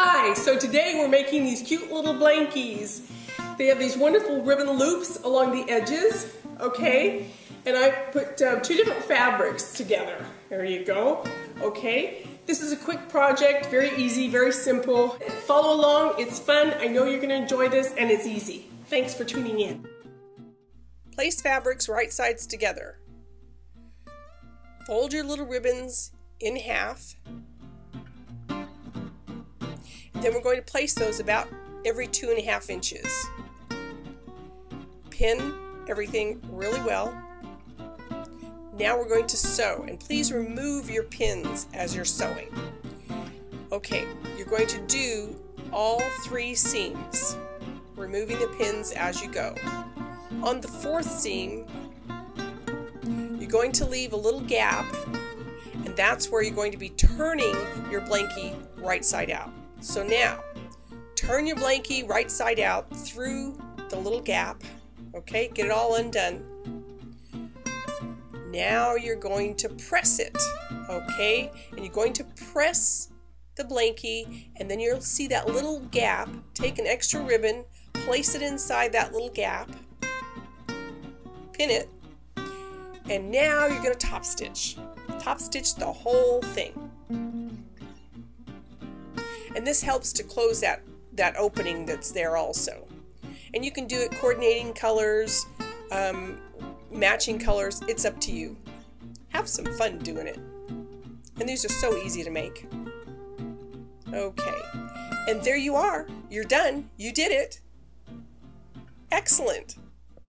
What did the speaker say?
Hi, so today we're making these cute little blankies. They have these wonderful ribbon loops along the edges, okay? And I put uh, two different fabrics together. There you go, okay? This is a quick project, very easy, very simple. Follow along, it's fun. I know you're gonna enjoy this and it's easy. Thanks for tuning in. Place fabrics right sides together. Fold your little ribbons in half then we're going to place those about every two and a half inches. Pin everything really well. Now we're going to sew, and please remove your pins as you're sewing. Okay, you're going to do all three seams, removing the pins as you go. On the fourth seam, you're going to leave a little gap, and that's where you're going to be turning your blankie right side out. So now, turn your blankie right side out through the little gap. Okay, get it all undone. Now you're going to press it. Okay, and you're going to press the blankie, and then you'll see that little gap. Take an extra ribbon, place it inside that little gap, pin it, and now you're going to top stitch. Top stitch the whole thing and this helps to close that that opening that's there also. And you can do it coordinating colors um, matching colors. It's up to you. Have some fun doing it. And these are so easy to make. Okay. And there you are. You're done. You did it. Excellent